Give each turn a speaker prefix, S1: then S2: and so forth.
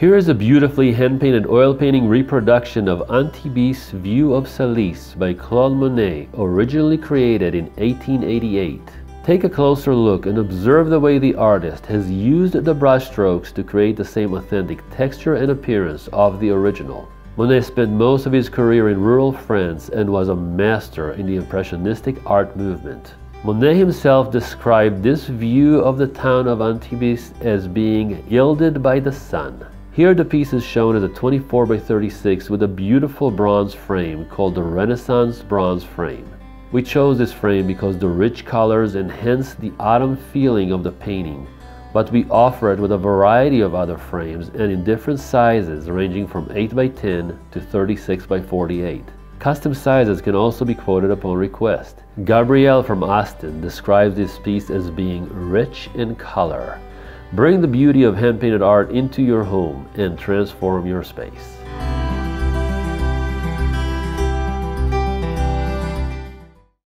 S1: Here is a beautifully hand-painted oil painting reproduction of Antibes' View of Salis by Claude Monet, originally created in 1888. Take a closer look and observe the way the artist has used the brushstrokes to create the same authentic texture and appearance of the original. Monet spent most of his career in rural France and was a master in the Impressionistic art movement. Monet himself described this view of the town of Antibes as being gilded by the sun. Here the piece is shown as a 24 by 36 with a beautiful bronze frame called the Renaissance bronze frame. We chose this frame because the rich colors enhance the autumn feeling of the painting, but we offer it with a variety of other frames and in different sizes ranging from 8 by 10 to 36 by 48. Custom sizes can also be quoted upon request. Gabrielle from Austin describes this piece as being rich in color. Bring the beauty of hand-painted art into your home and transform your space.